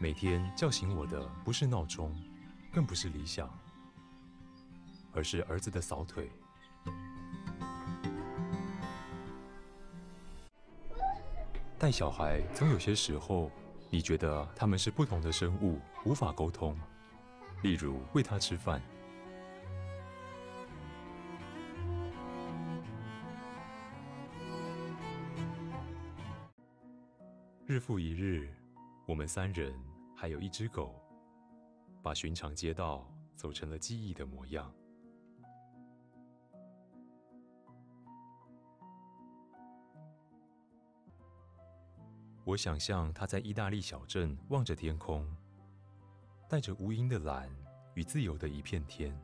每天叫醒我的不是闹钟，更不是理想，而是儿子的扫腿。带小孩总有些时候，你觉得他们是不同的生物，无法沟通。例如喂他吃饭。日复一日，我们三人还有一只狗，把寻常街道走成了记忆的模样。我想象他在意大利小镇望着天空，带着无垠的蓝与自由的一片天。